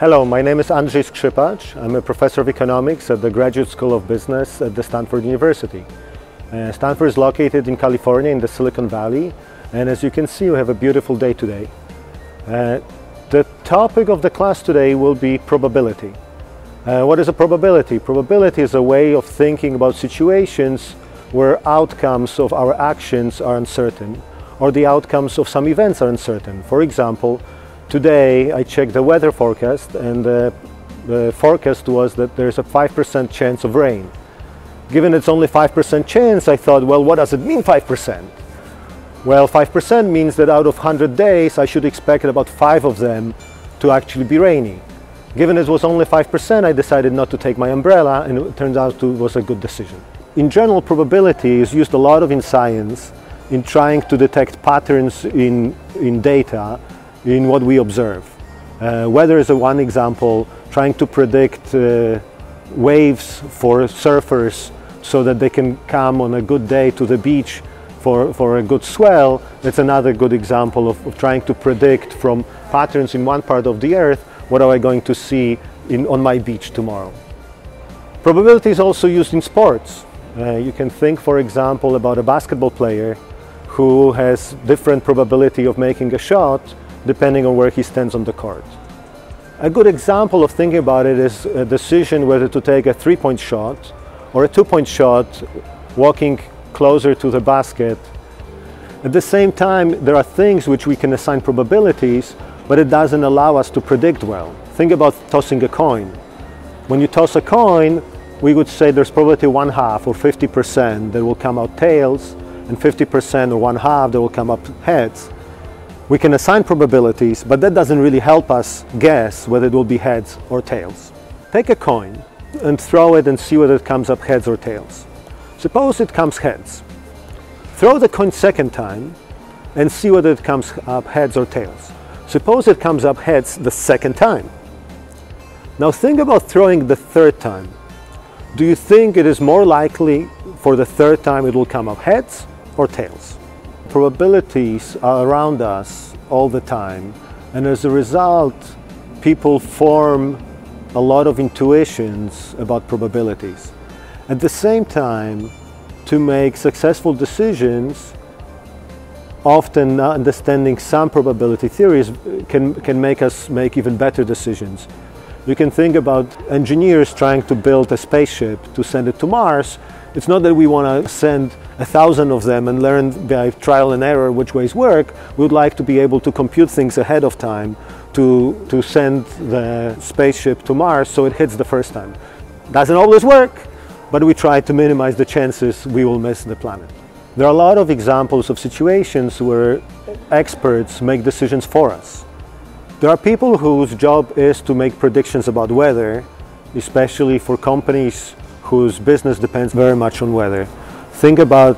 Hello, my name is Andrzej Skrzypacz. I'm a professor of economics at the Graduate School of Business at the Stanford University. Uh, Stanford is located in California in the Silicon Valley and as you can see we have a beautiful day today. Uh, the topic of the class today will be probability. Uh, what is a probability? Probability is a way of thinking about situations where outcomes of our actions are uncertain or the outcomes of some events are uncertain. For example, today I checked the weather forecast and the, the forecast was that there's a 5% chance of rain. Given it's only 5% chance, I thought, well, what does it mean 5%? Well, 5% means that out of 100 days, I should expect about five of them to actually be rainy. Given it was only 5%, I decided not to take my umbrella and it turns out it was a good decision. In general, probability is used a lot of in science in trying to detect patterns in, in data in what we observe. Uh, weather is a one example, trying to predict uh, waves for surfers so that they can come on a good day to the beach for, for a good swell. That's another good example of, of trying to predict from patterns in one part of the earth, what am I going to see in, on my beach tomorrow. Probability is also used in sports. Uh, you can think, for example, about a basketball player who has different probability of making a shot depending on where he stands on the court. A good example of thinking about it is a decision whether to take a three-point shot or a two-point shot walking closer to the basket. At the same time, there are things which we can assign probabilities, but it doesn't allow us to predict well. Think about tossing a coin. When you toss a coin, we would say there's probability one half or 50% that will come out tails, and 50% or one half that will come up heads. We can assign probabilities, but that doesn't really help us guess whether it will be heads or tails. Take a coin and throw it and see whether it comes up heads or tails. Suppose it comes heads. Throw the coin second time and see whether it comes up heads or tails. Suppose it comes up heads the second time. Now think about throwing the third time. Do you think it is more likely for the third time it will come up heads or tails. Probabilities are around us all the time and as a result people form a lot of intuitions about probabilities. At the same time, to make successful decisions, often understanding some probability theories can, can make us make even better decisions. You can think about engineers trying to build a spaceship to send it to Mars. It's not that we want to send a thousand of them and learn by trial and error which ways work. We would like to be able to compute things ahead of time to, to send the spaceship to Mars so it hits the first time. Doesn't always work, but we try to minimize the chances we will miss the planet. There are a lot of examples of situations where experts make decisions for us. There are people whose job is to make predictions about weather, especially for companies whose business depends very much on weather. Think about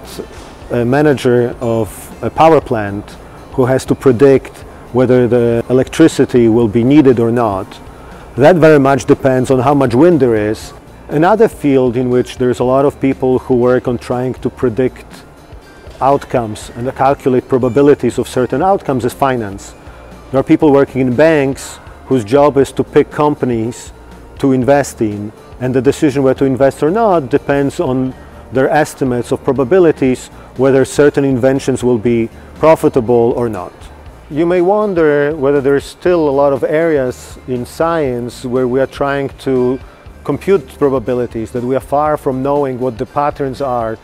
a manager of a power plant who has to predict whether the electricity will be needed or not. That very much depends on how much wind there is. Another field in which there's a lot of people who work on trying to predict outcomes and calculate probabilities of certain outcomes is finance. There are people working in banks whose job is to pick companies to invest in and the decision whether to invest or not depends on their estimates of probabilities whether certain inventions will be profitable or not. You may wonder whether there's still a lot of areas in science where we are trying to compute probabilities, that we are far from knowing what the patterns are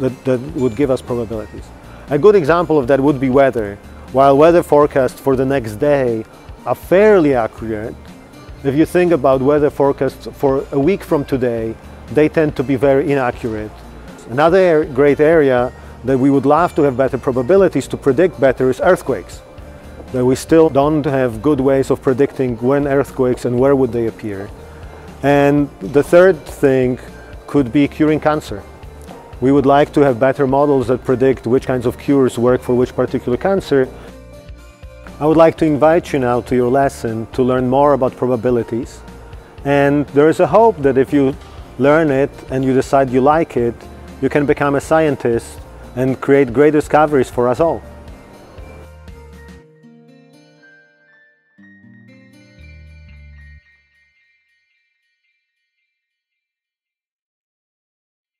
that, that would give us probabilities. A good example of that would be weather. While weather forecasts for the next day are fairly accurate, if you think about weather forecasts for a week from today, they tend to be very inaccurate. Another great area that we would love to have better probabilities to predict better is earthquakes. That we still don't have good ways of predicting when earthquakes and where would they appear. And the third thing could be curing cancer. We would like to have better models that predict which kinds of cures work for which particular cancer. I would like to invite you now to your lesson to learn more about probabilities. And there is a hope that if you learn it and you decide you like it, you can become a scientist and create great discoveries for us all.